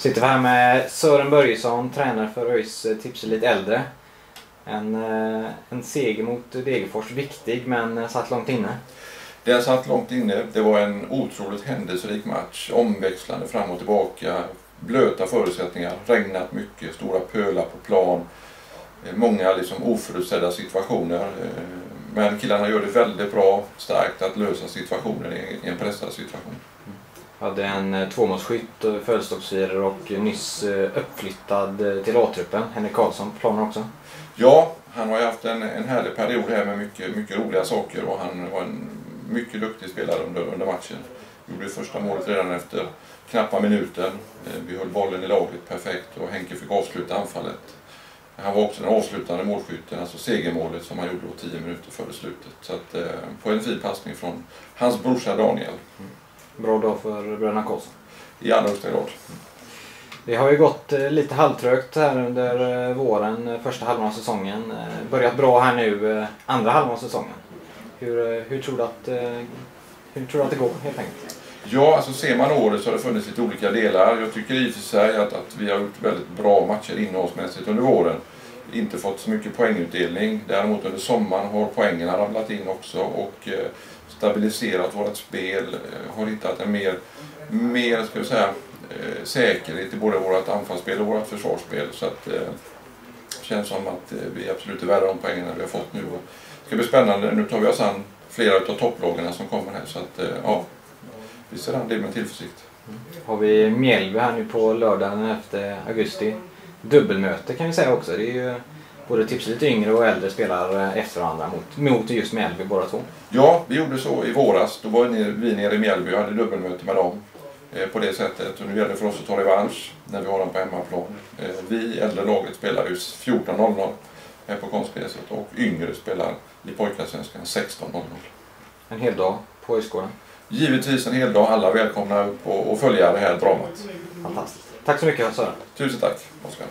Sitter vi här med Sören Börjesson, tränare för ÖIS eh, Tipselit Äldre. En, eh, en seger mot Degerfors, viktig men eh, satt långt inne. Den satt långt inne. Det var en otroligt händelserik match. Omväxlande fram och tillbaka. Blöta förutsättningar. Regnat mycket. Stora pölar på plan. Många liksom oförutsedda situationer. Men killarna gör det väldigt bra. Starkt att lösa situationen i en pressad situation. Hade en eh, tvåmålsskytt, födelsedagsfirare och nyss uppflyttad till A-truppen, Henrik Karlsson, på planen också. Ja, han har ju haft en, en härlig period här med mycket, mycket roliga saker och han var en mycket duktig spelare under, under matchen. Gjorde första målet redan efter knappa minuten. Vi höll bollen i laget perfekt och Henke fick avsluta anfallet. Han var också den avslutande målskytten, alltså segermålet som han gjorde då tio minuter före slutet. Så att, eh, på en fin passning från hans brorsa Daniel. Bra dag för bröderna Karlsson. I allra högsta grad. Det har ju gått eh, lite halvtrögt här under eh, våren, eh, första halvan av säsongen. Börjat bra här nu, andra halvan av säsongen. Hur, hur, tror, du att, hur tror du att det går helt enkelt? Ja, alltså ser man året så har det funnits lite olika delar. Jag tycker i och för sig att, att vi har gjort väldigt bra matcher innehållsmässigt under våren. Inte fått så mycket poängutdelning. Däremot under sommaren har poängen ramlat in också och eh, stabiliserat vårt spel. Eh, har hittat en mer, mer ska vi säga, eh, säkerhet i både vårt anfallsspel och vårt försvarsspel. Så att, det känns som att vi absolut är värda de poängerna vi har fått nu. Det ska bli spännande. Nu tar vi oss an flera av topplagarna som kommer här. Så att, ja, vi ser an det med tillförsikt. Har vi Mjällby här nu på lördagen efter augusti. Dubbelmöte kan vi säga också. Det är ju både tips lite yngre och äldre spelar efter varandra mot, mot just Mjällby båda två. Ja, vi gjorde så i våras. Då var vi nere i Mjällby och hade dubbelmöte med dem eh, på det sättet. Och nu gäller det för oss att ta revansch när vi har dem på hemmaplan. Eh, vi äldre laget spelar ju 14.00 här på konstgräset och yngre spelar i pojkarsvenskan 16.00. En hel dag på högskolan? Givetvis en hel dag. Alla välkomna upp och, och följa det här dramat. Fantastiskt. Tack så mycket Sören. Tusen tack Oskar.